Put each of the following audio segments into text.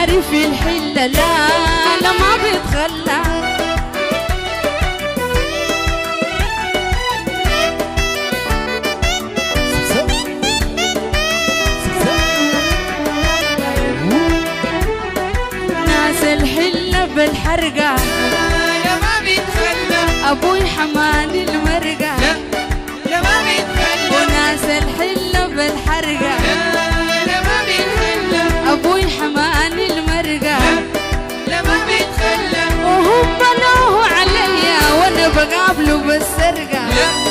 عارف الحلة لا لا ما بتخلى ناس الحلة بالحرقة. لا ما بتخلى أبوي حمال المرقة. لا لا ما بتخلى وناس الحلة بالحرقة. لا. بغابله بالسرقة.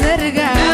zergar